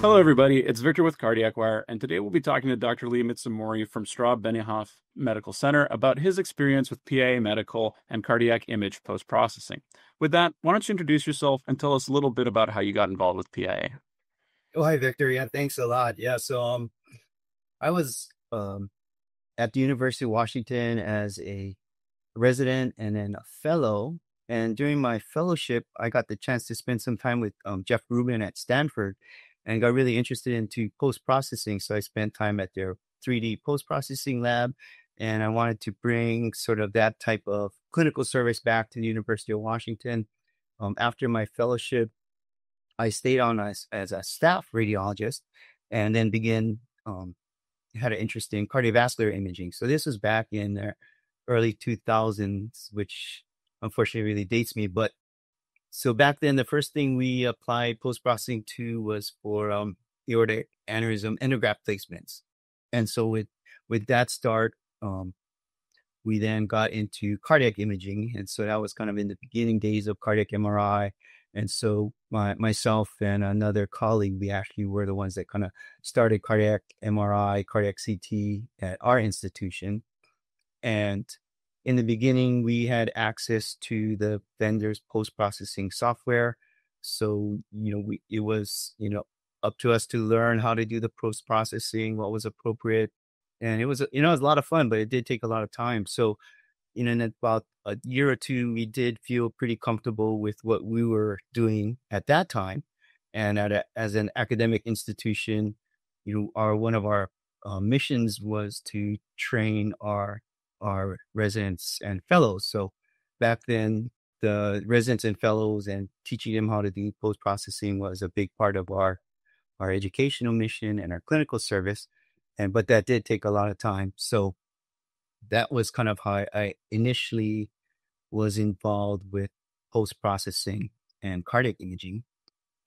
Hello, everybody. It's Victor with Cardiac Wire, and today we'll be talking to Dr. Lee Mitsumori from Straub Benioff Medical Center about his experience with PIA medical and cardiac image post processing. With that, why don't you introduce yourself and tell us a little bit about how you got involved with PIA? Oh, hi, Victor. Yeah, thanks a lot. Yeah, so um, I was um, at the University of Washington as a resident and then a fellow. And during my fellowship, I got the chance to spend some time with um, Jeff Rubin at Stanford and got really interested into post processing. So I spent time at their 3D post processing lab, and I wanted to bring sort of that type of clinical service back to the University of Washington. Um, after my fellowship, I stayed on as, as a staff radiologist, and then began um, had an interest in cardiovascular imaging. So this was back in the early 2000s, which unfortunately really dates me, but so back then, the first thing we applied post processing to was for um, aortic aneurysm endograft placements, and so with with that start, um, we then got into cardiac imaging, and so that was kind of in the beginning days of cardiac MRI. And so my myself and another colleague, we actually were the ones that kind of started cardiac MRI, cardiac CT at our institution, and in the beginning, we had access to the vendor's post processing software. So, you know, we, it was, you know, up to us to learn how to do the post processing, what was appropriate. And it was, you know, it was a lot of fun, but it did take a lot of time. So, you know, in about a year or two, we did feel pretty comfortable with what we were doing at that time. And at a, as an academic institution, you know, our one of our uh, missions was to train our our residents and fellows. So back then, the residents and fellows and teaching them how to do post processing was a big part of our our educational mission and our clinical service. And but that did take a lot of time. So that was kind of how I initially was involved with post processing and cardiac imaging.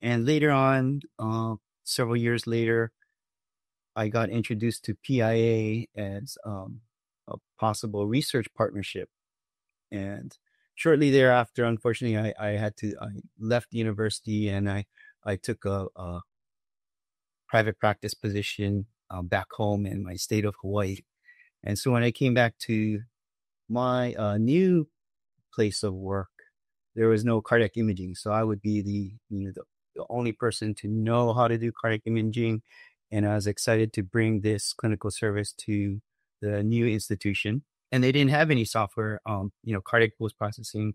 And later on, uh, several years later, I got introduced to PIA as um, a possible research partnership. And shortly thereafter, unfortunately, I, I had to, I left the university and I, I took a, a private practice position um, back home in my state of Hawaii. And so when I came back to my uh, new place of work, there was no cardiac imaging. So I would be the, you know, the, the only person to know how to do cardiac imaging. And I was excited to bring this clinical service to the new institution, and they didn't have any software, um, you know, cardiac post processing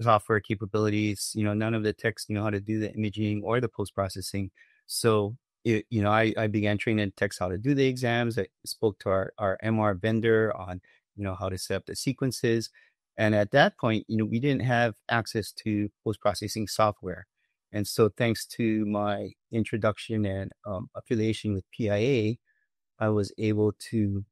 software capabilities. You know, none of the techs know how to do the imaging or the post processing. So, it, you know, I, I began training techs how to do the exams. I spoke to our, our MR vendor on, you know, how to set up the sequences. And at that point, you know, we didn't have access to post processing software. And so, thanks to my introduction and um, affiliation with PIA, I was able to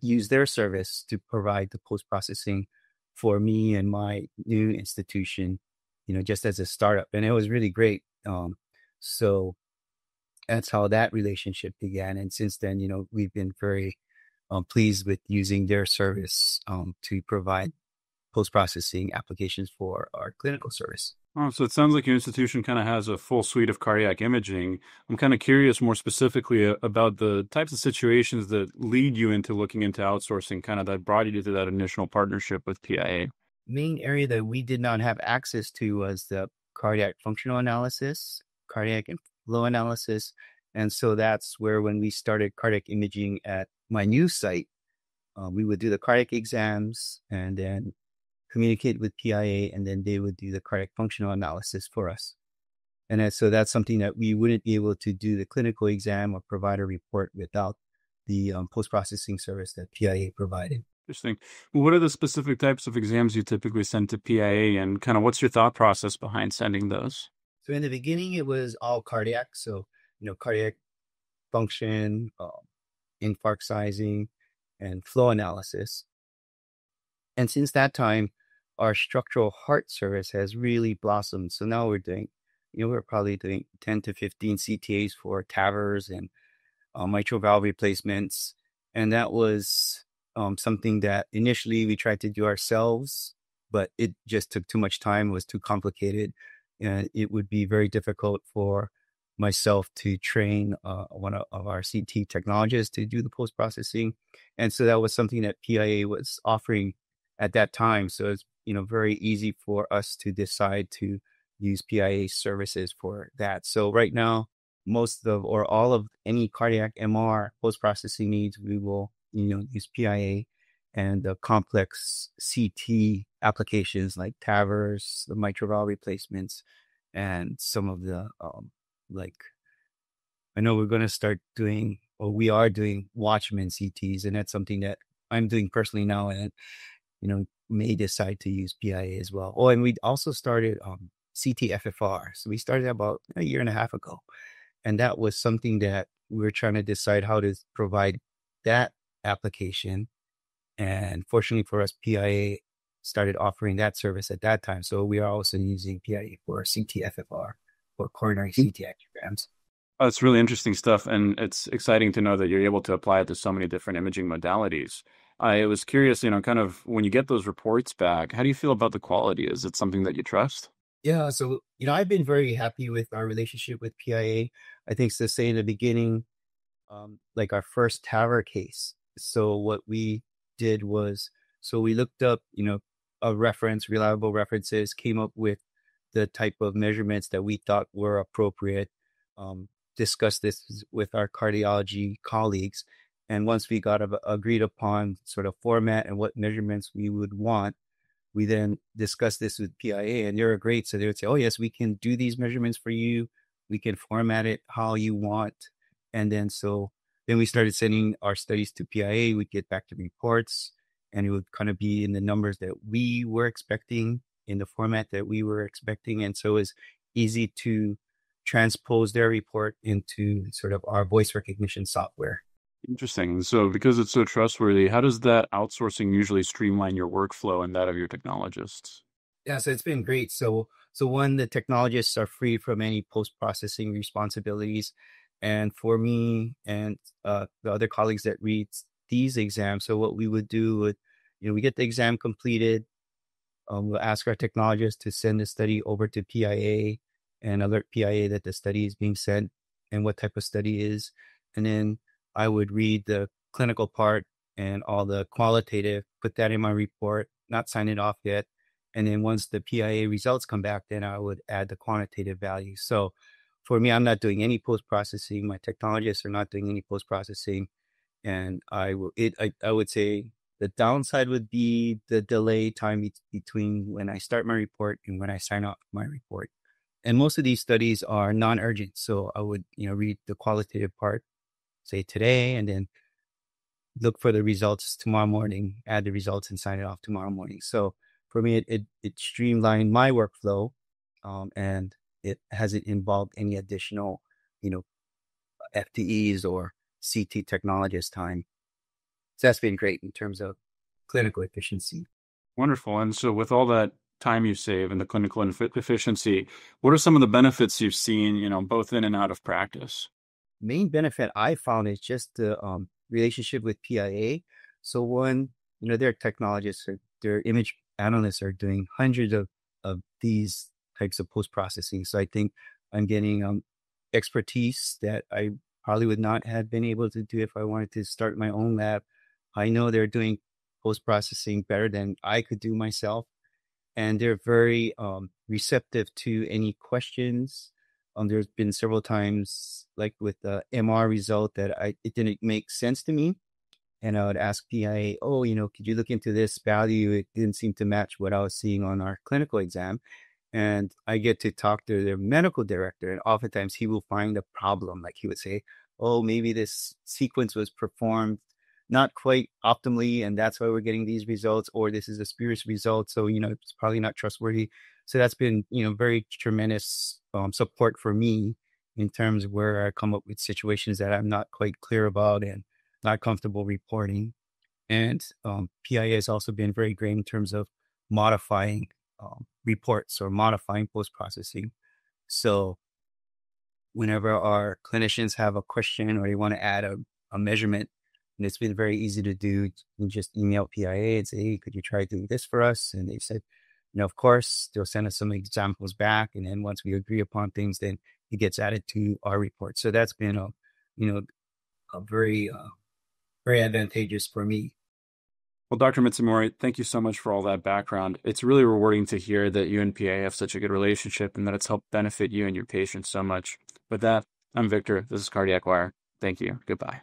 use their service to provide the post processing for me and my new institution, you know, just as a startup. And it was really great. Um, so that's how that relationship began. And since then, you know, we've been very um, pleased with using their service um, to provide post processing applications for our clinical service. Oh, so it sounds like your institution kind of has a full suite of cardiac imaging. I'm kind of curious more specifically uh, about the types of situations that lead you into looking into outsourcing, kind of that brought you to that initial partnership with PIA. Main area that we did not have access to was the cardiac functional analysis, cardiac flow analysis. And so that's where when we started cardiac imaging at my new site, uh, we would do the cardiac exams and then communicate with PIA, and then they would do the cardiac functional analysis for us. And so that's something that we wouldn't be able to do the clinical exam or provide a report without the um, post processing service that PIA provided. Interesting. What are the specific types of exams you typically send to PIA, and kind of what's your thought process behind sending those? So in the beginning, it was all cardiac. So you know, cardiac function, um, infarct sizing, and flow analysis. And since that time, our structural heart service has really blossomed. So now we're doing you know, we're probably doing 10 to 15 CTAs for TAVRs and uh, mitral valve replacements. And that was um, something that initially we tried to do ourselves, but it just took too much time, it was too complicated. And it would be very difficult for myself to train uh, one of our CT technologists to do the post processing. And so that was something that PIA was offering at that time. So it's, you know, very easy for us to decide to use PIA services for that. So right now, most of or all of any cardiac MR post processing needs, we will you know use PIA and the complex CT applications like TAVRs, the mitral valve replacements, and some of the um, like. I know we're going to start doing, or we are doing Watchman CTs, and that's something that I'm doing personally now, and you know may decide to use PIA as well. Oh, and we also started um, CT FFR. So we started about a year and a half ago. And that was something that we were trying to decide how to provide that application. And fortunately for us, PIA started offering that service at that time. So we are also using PIA for CT FFR or coronary hmm. CT angiograms. Oh, it's really interesting stuff. And it's exciting to know that you're able to apply it to so many different imaging modalities. I was curious, you know, kind of when you get those reports back, how do you feel about the quality? Is it something that you trust? Yeah, so you know, I've been very happy with our relationship with PIA. I think to say in the beginning, um, like our first TAVR case. So what we did was, so we looked up, you know, a reference, reliable references, came up with the type of measurements that we thought were appropriate. Um, discussed this with our cardiology colleagues, and once we got a, agreed upon sort of format and what measurements we would want, we then discussed this with PIA and they're great. So they would say, oh, yes, we can do these measurements for you. We can format it how you want. And then so then we started sending our studies to PIA. We'd get back the reports and it would kind of be in the numbers that we were expecting in the format that we were expecting. And so it was easy to transpose their report into sort of our voice recognition software. Interesting. So, because it's so trustworthy, how does that outsourcing usually streamline your workflow and that of your technologists? Yeah, so it's been great. So, so one, the technologists are free from any post processing responsibilities, and for me and uh, the other colleagues that read these exams, so what we would do would, you know, we get the exam completed. Um, we'll ask our technologist to send the study over to PIA and alert PIA that the study is being sent and what type of study is, and then I would read the clinical part and all the qualitative, put that in my report, not sign it off yet. And then once the PIA results come back, then I would add the quantitative value. So for me, I'm not doing any post processing. My technologists are not doing any post processing. And I will, it, I, I would say the downside would be the delay time be- between when I start my report and when I sign off my report. And most of these studies are non-urgent. So I would, you know, read the qualitative part say today and then look for the results tomorrow morning, add the results and sign it off tomorrow morning. So for me, it, it, it streamlined my workflow um, and it hasn't involved any additional, you know, FTEs or CT technologist time. So that's been great in terms of clinical efficiency. Wonderful. And so with all that time you save and the clinical efficiency, what are some of the benefits you've seen, you know, both in and out of practice? main benefit I found is just the um, relationship with PIA. So when you know their technologists or their image analysts are doing hundreds of, of these types of post processing. So I think I'm getting um, expertise that I probably would not have been able to do if I wanted to start my own lab. I know they're doing post processing better than I could do myself. And they're very um, receptive to any questions um, there's been several times, like with the MR result, that I it didn't make sense to me, and I would ask PIA, "Oh, you know, could you look into this value? It didn't seem to match what I was seeing on our clinical exam." And I get to talk to their medical director, and oftentimes he will find a problem. Like he would say, "Oh, maybe this sequence was performed not quite optimally, and that's why we're getting these results, or this is a spurious result, so you know it's probably not trustworthy." So that's been, you know, very tremendous um, support for me in terms of where I come up with situations that I'm not quite clear about and not comfortable reporting. And um, PIA has also been very great in terms of modifying um, reports or modifying post processing. So whenever our clinicians have a question or they want to add a, a measurement, and it's been very easy to do, you just email PIA and say, hey, could you try doing this for us? And they said, you know, of course, they'll send us some examples back. And then once we agree upon things, then it gets added to our report. So that's been a, you know, a very, uh, very advantageous for me. Well, Dr. Mitsumori, thank you so much for all that background. It's really rewarding to hear that you and PIA have such a good relationship and that it's helped benefit you and your patients so much. With that, I'm Victor. This is Cardiac Wire. Thank you. Goodbye.